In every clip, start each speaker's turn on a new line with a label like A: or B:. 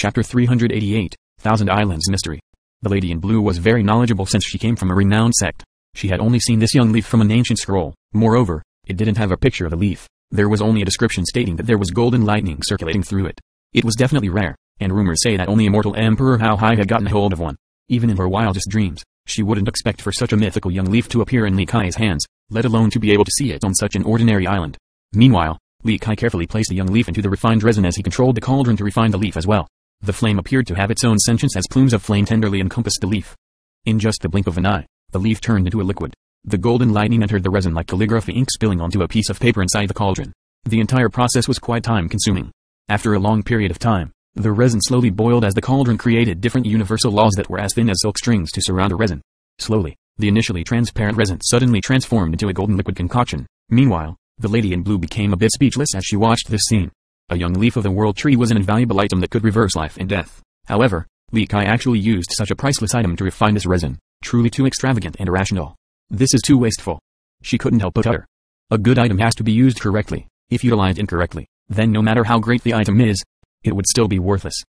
A: Chapter 388, Thousand Islands Mystery. The lady in blue was very knowledgeable since she came from a renowned sect. She had only seen this young leaf from an ancient scroll. Moreover, it didn't have a picture of the leaf. There was only a description stating that there was golden lightning circulating through it. It was definitely rare, and rumors say that only immortal Emperor Hao Hai had gotten hold of one. Even in her wildest dreams, she wouldn't expect for such a mythical young leaf to appear in Li Qiye's hands, let alone to be able to see it on such an ordinary island. Meanwhile, Li Qiye carefully placed the young leaf into the refined resin as he controlled the cauldron to refine the leaf as well. The flame appeared to have its own sentience as plumes of flame tenderly encompassed the leaf. In just the blink of an eye, the leaf turned into a liquid. The golden lightning entered the resin like calligraphy ink spilling onto a piece of paper inside the cauldron. The entire process was quite time consuming. After a long period of time, the resin slowly boiled as the cauldron created different universal laws that were as thin as silk strings to surround a resin. Slowly, the initially transparent resin suddenly transformed into a golden liquid concoction. Meanwhile, the lady in blue became a bit speechless as she watched this scene. A young leaf of the world tree was an invaluable item that could reverse life and death. However, Li Qiye actually used such a priceless item to refine this resin. Truly too extravagant and irrational. This is too wasteful. She couldn't help but utter. A good item has to be used correctly. If utilized incorrectly, then no matter how great the item is, it would still be worthless.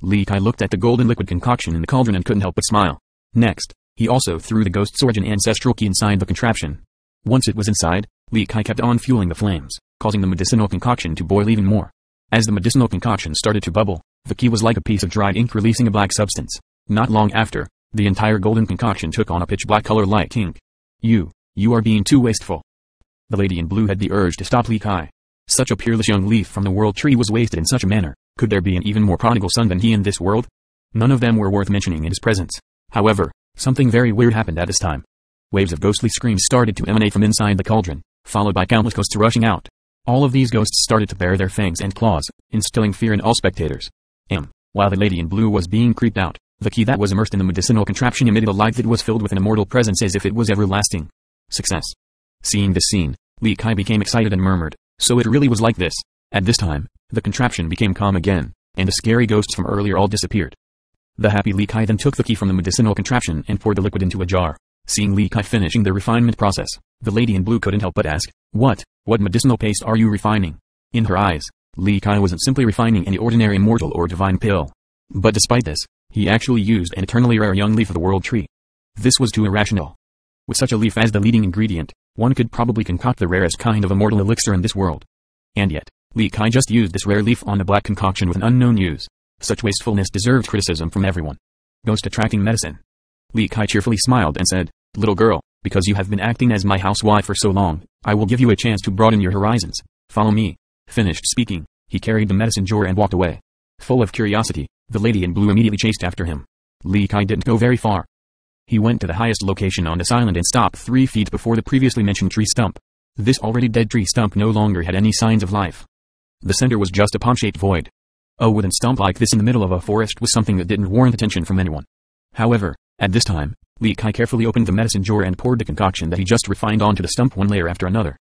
A: Li Qiye looked at the golden liquid concoction in the cauldron and couldn't help but smile. Next, he also threw the ghost's origin ancestral key inside the contraption. Once it was inside, Li Qiye kept on fueling the flames, causing the medicinal concoction to boil even more. As the medicinal concoction started to bubble, the key was like a piece of dried ink releasing a black substance. Not long after, the entire golden concoction took on a pitch black color like ink. You, you are being too wasteful. The lady in blue had the urge to stop Li Qiye. Such a peerless young leaf from the world tree was wasted in such a manner. Could there be an even more prodigal son than he in this world? None of them were worth mentioning in his presence. However, something very weird happened at this time. Waves of ghostly screams started to emanate from inside the cauldron followed by countless ghosts rushing out. All of these ghosts started to bare their fangs and claws, instilling fear in all spectators. M. While the lady in blue was being creeped out, the key that was immersed in the medicinal contraption emitted a light that was filled with an immortal presence as if it was everlasting. Success. Seeing this scene, Li Qiye became excited and murmured, so it really was like this. At this time, the contraption became calm again, and the scary ghosts from earlier all disappeared. The happy Li Qiye then took the key from the medicinal contraption and poured the liquid into a jar. Seeing Li Qiye finishing the refinement process, the lady in blue couldn't help but ask, What, what medicinal paste are you refining? In her eyes, Li Qiye wasn't simply refining any ordinary immortal or divine pill. But despite this, he actually used an eternally rare young leaf of the world tree. This was too irrational. With such a leaf as the leading ingredient, one could probably concoct the rarest kind of immortal elixir in this world. And yet, Li Qiye just used this rare leaf on a black concoction with an unknown use. Such wastefulness deserved criticism from everyone. Ghost attracting medicine. Li Qiye cheerfully smiled and said, Little girl, because you have been acting as my housewife for so long, I will give you a chance to broaden your horizons. Follow me. Finished speaking, he carried the medicine jar and walked away. Full of curiosity, the lady in blue immediately chased after him. Li Qiye didn't go very far. He went to the highest location on this island and stopped three feet before the previously mentioned tree stump. This already dead tree stump no longer had any signs of life. The center was just a palm-shaped void. A wooden stump like this in the middle of a forest was something that didn't warrant attention from anyone. However, at this time, Li Qiye carefully opened the medicine jar and poured the concoction that he just refined onto the stump one layer after another.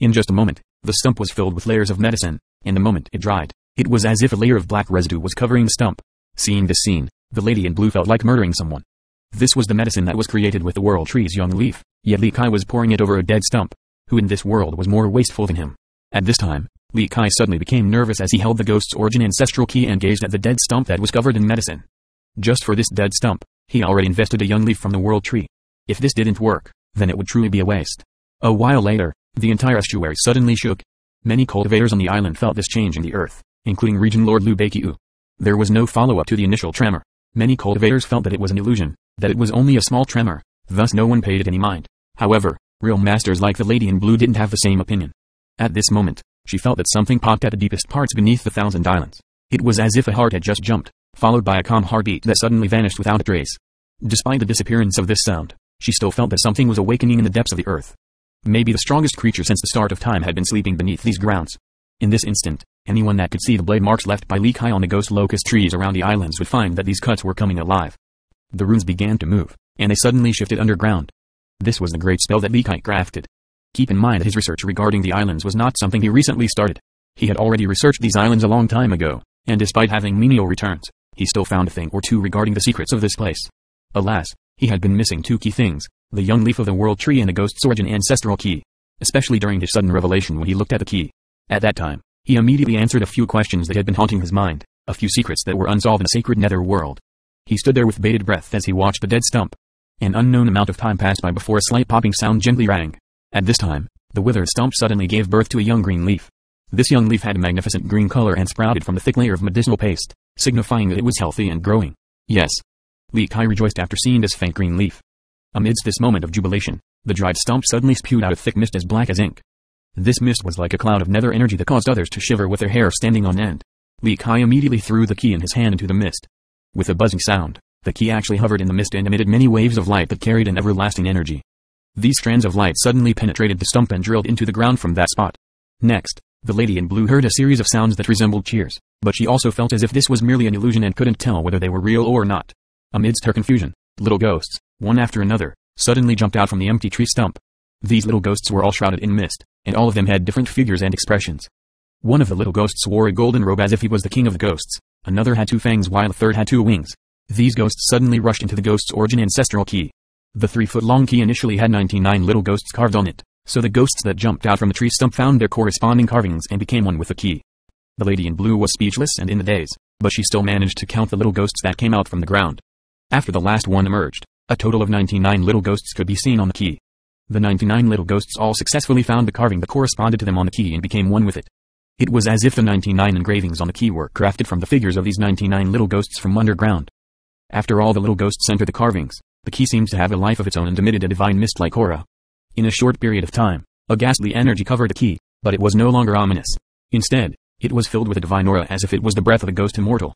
A: In just a moment, the stump was filled with layers of medicine, and the moment it dried, it was as if a layer of black residue was covering the stump. Seeing this scene, the lady in blue felt like murdering someone. This was the medicine that was created with the world tree's young leaf, yet Li Qiye was pouring it over a dead stump. Who in this world was more wasteful than him? At this time, Li Qiye suddenly became nervous as he held the ghost's origin ancestral key and gazed at the dead stump that was covered in medicine. Just for this dead stump, he already invested a young leaf from the world tree. If this didn't work, then it would truly be a waste. A while later, the entire estuary suddenly shook. Many cultivators on the island felt this change in the earth, including Region Lord Lu Beiqiu. There was no follow-up to the initial tremor. Many cultivators felt that it was an illusion, that it was only a small tremor, thus no one paid it any mind. However, real masters like the lady in blue didn't have the same opinion. At this moment, she felt that something popped at the deepest parts beneath the thousand islands. It was as if a heart had just jumped followed by a calm heartbeat that suddenly vanished without a trace. Despite the disappearance of this sound, she still felt that something was awakening in the depths of the earth. Maybe the strongest creature since the start of time had been sleeping beneath these grounds. In this instant, anyone that could see the blade marks left by Li Qiye on the ghost locust trees around the islands would find that these cuts were coming alive. The runes began to move, and they suddenly shifted underground. This was the great spell that Li Qiye crafted. Keep in mind his research regarding the islands was not something he recently started. He had already researched these islands a long time ago, and despite having menial returns, he still found a thing or two regarding the secrets of this place. Alas, he had been missing two key things, the young leaf of the world tree and a ghost's origin ancestral key. Especially during his sudden revelation when he looked at the key. At that time, he immediately answered a few questions that had been haunting his mind. a few secrets that were unsolved in the sacred nether world. He stood there with bated breath as he watched the dead stump. An unknown amount of time passed by before a slight popping sound gently rang. At this time, the withered stump suddenly gave birth to a young green leaf. This young leaf had a magnificent green color and sprouted from the thick layer of medicinal paste, signifying that it was healthy and growing. Yes. Li Qiye rejoiced after seeing this faint green leaf. Amidst this moment of jubilation, the dried stump suddenly spewed out a thick mist as black as ink. This mist was like a cloud of nether energy that caused others to shiver with their hair standing on end. Li Qiye immediately threw the key in his hand into the mist. With a buzzing sound, the key actually hovered in the mist and emitted many waves of light that carried an everlasting energy. These strands of light suddenly penetrated the stump and drilled into the ground from that spot. Next, the lady in blue heard a series of sounds that resembled cheers, but she also felt as if this was merely an illusion and couldn't tell whether they were real or not. Amidst her confusion, little ghosts, one after another, suddenly jumped out from the empty tree stump. These little ghosts were all shrouded in mist, and all of them had different figures and expressions. One of the little ghosts wore a golden robe as if he was the king of ghosts, another had two fangs while the third had two wings. These ghosts suddenly rushed into the ghost's origin ancestral key. The three-foot-long key initially had 99 little ghosts carved on it, so the ghosts that jumped out from the tree stump found their corresponding carvings and became one with the key. The lady in blue was speechless and in the daze, but she still managed to count the little ghosts that came out from the ground. After the last one emerged, a total of 99 little ghosts could be seen on the key. The 99 little ghosts all successfully found the carving that corresponded to them on the key and became one with it. It was as if the 99 engravings on the key were crafted from the figures of these 99 little ghosts from underground. After all the little ghosts entered the carvings, the key seemed to have a life of its own and emitted a divine mist like aura. In a short period of time, a ghastly energy covered the key, but it was no longer ominous. Instead, it was filled with a divine aura as if it was the breath of a ghost immortal.